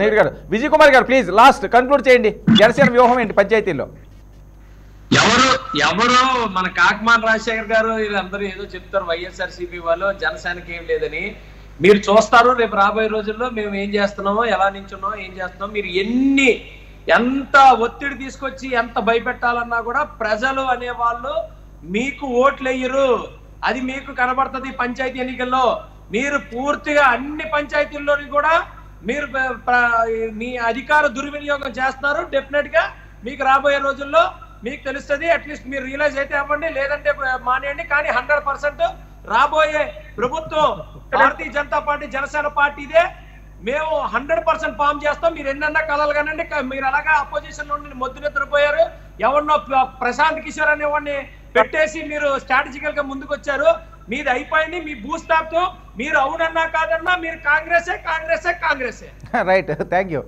నెహ్రూ గారు. విజయ్ కుమార్ గారు please last conclude చేయండి. జనసేన వ్యూహం ఏంటి పంచాయతీల్లో ఎవరు ఎవరు మన కాకమాన్ రాజశేఖర్ గారు వీళ్ళందరూ ఏదో చెప్తారు వైఎస్ఆర్ సిపి వాళ్ళు జనసేనకి ఏం లేదని. మీరు చూస్తారు రేపు రాబోయే రోజుల్లో మేము ఏం చేస్తున్నామో ఎలా నించున్నామో ఏం చేస్తున్నాం మీరు ఎన్ని ఎంత ఒత్తిడి తీసుకొచ్చి ఎంత భయపెట్టాలన్నా కూడా ప్రజలు అనే వాళ్ళు మీకు ఓట్లు వేయరు అది మీకు కనబడుతుంది పంచాయతీ ఎన్నికల్లో. మీరు పూర్తిగా అన్ని పంచాయతీల్లోని కూడా మీరు మీ అధికార దుర్వినియోగం చేస్తున్నారు డెఫినెట్గా మీకు రాబోయే రోజుల్లో మీకు తెలుస్తుంది అట్లీస్ట్ మీరు రియలైజ్ అయితే అవ్వండి లేదంటే మానేయండి కానీ హండ్రెడ్ పర్సెంట్ రాబోయే ప్రభుత్వం భారతీయ జనతా పార్టీ జనసేన పార్టీదే. మేము హండ్రెడ్ పర్సెంట్ ఫామ్ చేస్తాం. మీరు ఎన్నన్నా కలలు కానండి మీరు అలాగా అపోజిషన్ నుండి మొద్దు నిద్రపోయారు ఎవరినో ప్ర- ప్రశాంత్ కిషోర్ అనేవాడిని పెట్టేసి మీరు స్ట్రాటజికల్గా ముందుకు వచ్చారు మీది అయిపోయింది మీ భూస్థాప్తో మీరు అవునన్నా కాదన్నా మీరు కాంగ్రెసే కాంగ్రెసే. Congress right thank you